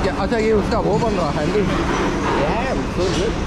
क्या अच्छा ये उसका वो बन रहा है। हैंडल